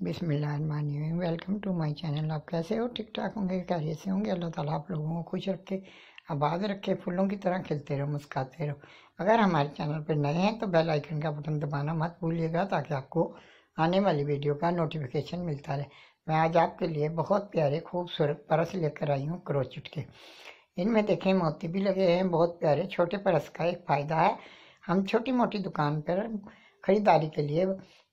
बिसमीम welcome to my channel. आप कैसे हो? ठीक ठाक होंगे? खैरियत से होंगे? अल्लाह ताला आप लोगों को खुश रखे, आबाद रखे, फूलों की तरह खिलते रहो मुस्काते रहो। अगर हमारे चैनल पर नए हैं तो बेल आइकन का बटन दबाना मत भूलिएगा, ताकि आपको आने वाली वीडियो का नोटिफिकेशन मिलता रहे। मैं आज आपके लिए बहुत प्यारे, खूबसूरत परस लेकर आई हूँ, क्रोचिट के। इनमें देखें, मोती भी लगे हैं, बहुत प्यारे। छोटे परस का एक फ़ायदा है, हम छोटी मोटी दुकान पर ख़रीदारी के लिए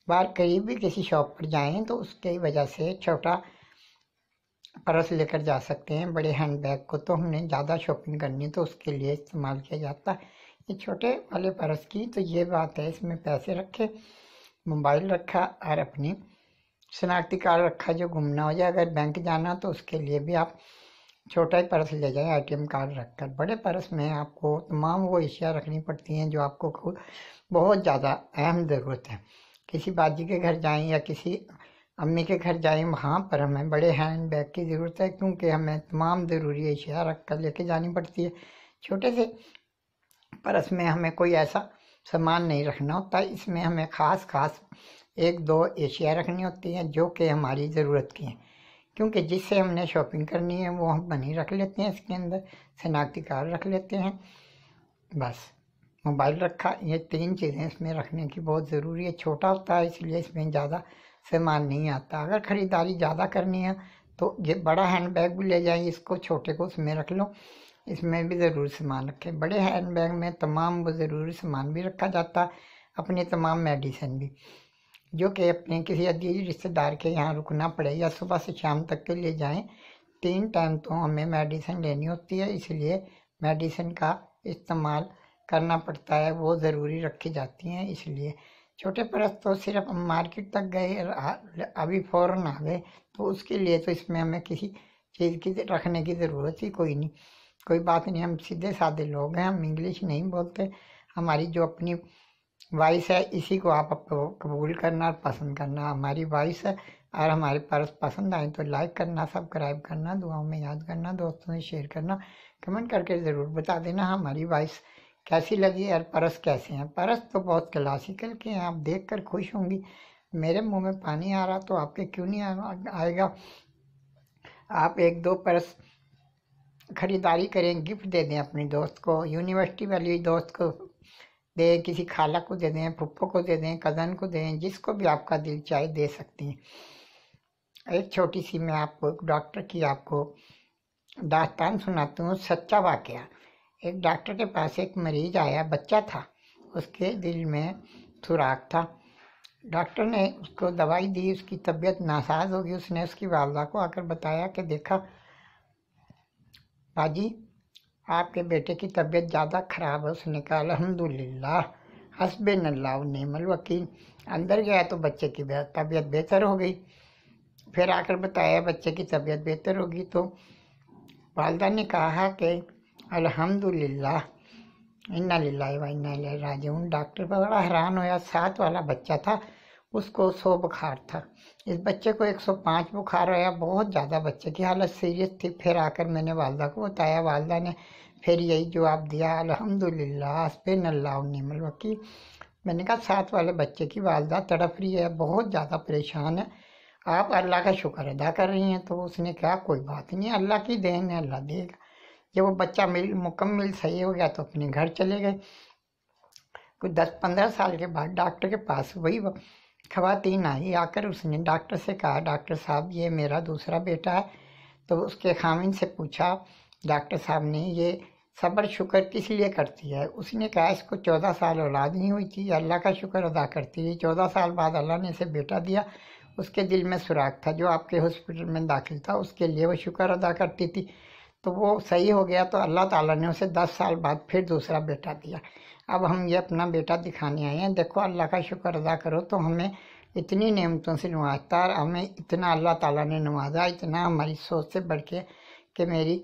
बाहर कहीं भी किसी शॉप पर जाएँ तो उसकी वजह से छोटा पर्स लेकर जा सकते हैं। बड़े हैंड बैग को तो हमने ज़्यादा शॉपिंग करनी तो उसके लिए इस्तेमाल किया जाता है। ये छोटे वाले पर्स की तो ये बात है, इसमें पैसे रखे, मोबाइल रखा और अपनी शनाख्ती कार्ड रखा जो घूमना हो जाए। अगर बैंक जाना तो उसके लिए भी आप छोटा ही पर्स ले जाएँ एटीएम कार्ड रखकर। बड़े पर्स में आपको तमाम वो एशिया रखनी पड़ती हैं, जो आपको बहुत ज़्यादा अहम ज़रूरत है। किसी बाजी के घर जाएँ या किसी अम्मी के घर जाएँ, वहाँ पर हमें बड़े हैंड बैग की ज़रूरत है, क्योंकि हमें तमाम ज़रूरी अशिया रख कर लेके जानी पड़ती है। छोटे से परस में हमें कोई ऐसा सामान नहीं रखना होता, इसमें हमें ख़ास ख़ास एक दो एशिया रखनी होती हैं, जो कि हमारी ज़रूरत की हैं। क्योंकि जिससे हमने शॉपिंग करनी है, वो हम बनी रख लेते हैं, इसके अंदर शनाख्ती कार्ड रख लेते हैं, बस। मोबाइल रखा, ये तीन चीज़ें इसमें रखने की बहुत ज़रूरी है। छोटा होता है, इसलिए इसमें ज़्यादा सामान नहीं आता। अगर ख़रीदारी ज़्यादा करनी है तो ये बड़ा हैंड बैग भी ले जाए इसको छोटे को उसमें रख लो। इसमें भी ज़रूरी सामान रखें। बड़े हैंड बैग में तमाम वो ज़रूरी सामान भी रखा जाता है अपनी तमाम मेडिसिन भी, जो कि अपने किसी अज़ीज़ रिश्तेदार के यहाँ रुकना पड़े, या सुबह से शाम तक के लिए जाएँ। तीन टाइम तो हमें मेडिसिन लेनी होती है, इसलिए मेडिसिन का इस्तेमाल करना पड़ता है, वो ज़रूरी रखी जाती हैं, इसलिए। छोटे परस तो सिर्फ़ हम मार्केट तक गए अभी फ़ौरन आ गए तो उसके लिए तो इसमें हमें किसी चीज़ की रखने की ज़रूरत ही कोई नहीं। कोई बात नहीं, हम सीधे साधे लोग हैं, हम इंग्लिश नहीं बोलते। हमारी जो अपनी वॉइस है, इसी को आप कबूल करना और पसंद करना। हमारी वॉइस है और हमारे पास पसंद आए तो लाइक करना, सब्सक्राइब करना, दुआओं में याद करना, दोस्तों से शेयर करना, कमेंट करके ज़रूर बता देना हमारी वॉइस। कैसी लगी और परस कैसे हैं? परस तो बहुत क्लासिकल के हैं, आप देख कर खुश होंगी। मेरे मुँह में पानी आ रहा तो आपके क्यों नहीं आएगा। आप एक दो परस ख़रीदारी करें, गिफ्ट दे दें अपने दोस्त को यूनिवर्सिटी वाली दोस्त को दें, किसी खाला को दे दें पुप्पो को दे दें, कज़न को दें, जिसको भी आपका दिल चाहे दे सकती हैं। एक छोटी सी मैं आपको डॉक्टर की आपको दास्तान सुनाती हूँ, सच्चा वाक़ एक डॉक्टर के पास एक मरीज़ आया, बच्चा था, उसके दिल में सुराख था। डॉक्टर ने उसको दवाई दी, उसकी तबीयत नासाज होगी उसने उसकी वालदा को आकर बताया कि देखा बाजी आपके बेटे की तबीयत ज़्यादा ख़राब है, उसने कहा अलहमदिल्ला हसब नल्ला नेमल वकील, अंदर गया तो बच्चे की तबीयत बेहतर हो गई। फिर आकर बताया, बच्चे की तबीयत बेहतर होगी। तो वालदा ने कहा कि अल्हम्दुलिल्लाह। इन्ना व इन्ना राजून डॉक्टर पर बड़ा हैरान होया। सात वाला बच्चा था। उसको सौ बुखार था। इस बच्चे को 105 बुखार आया। बहुत ज़्यादा बच्चे की हालत सीरियस थी। फिर आकर मैंने वालदा को बताया। वालदा ने फिर यही जवाब दिया, अल्हम्दुलिल्लाह हस्बिन अल्लाह वकील। मैंने कहा, सात वाले बच्चे की वालदा तड़फ रही है। बहुत ज़्यादा परेशान है। आप अल्लाह का शुक्र अदा कर रही हैं। तो उसने कहा, कोई बात नहीं। अल्लाह की देन है। अल्लाह देगा। जब वो बच्चा मिल मुकम्मल सही हो गया तो अपने घर चले गए। कुछ दस पंद्रह साल के बाद डॉक्टर के पास वही खवातीन आई। आकर उसने डॉक्टर से कहा, डॉक्टर साहब, ये मेरा दूसरा बेटा है। तो उसके खामिन से पूछा, डॉक्टर साहब ने ये सब्र शुक्र किस लिए करती है? उसने कहा, इसको चौदह साल औलाद नहीं हुई थी। अल्लाह का शुक्र अदा करती है चौदह साल बाद अल्लाह ने इसे बेटा दिया। उसके दिल में सुराग था। जो आपके हॉस्पिटल में दाखिल था, उसके लिए वो शुक्र अदा करती थी। तो वो सही हो गया तो अल्लाह ताला ने उसे दस साल बाद फिर दूसरा बेटा दिया। अब हम ये अपना बेटा दिखाने आए हैं। देखो, अल्लाह का शुक्र अदा करो तो हमें इतनी नेमतों से नवाजता और हमें इतना अल्लाह ताला ने नवाजा, इतना हमारी सोच से बढ़ के कि मेरी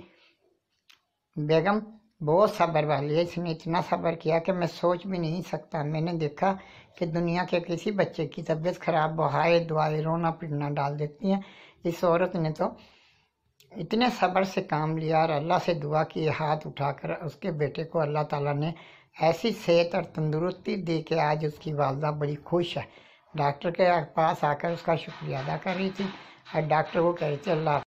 बेगम बहुत सब्र वाली है। इसने इतना सब्र किया कि मैं सोच भी नहीं सकता। मैंने देखा कि दुनिया के किसी बच्चे की तबीयत ख़राब, बहाए दुआएँ रोना, पिटना डाल देती हैं। इस औरत ने तो इतने सब्र से काम लिया और अल्लाह से दुआ की हाथ उठाकर उसके बेटे को अल्लाह ताला ने ऐसी सेहत और तंदुरुस्ती दी कि आज उसकी वालदा बड़ी खुश है। डॉक्टर के पास आकर उसका शुक्रिया अदा कर रही थी और डॉक्टर को कह रही थी, अल्लाह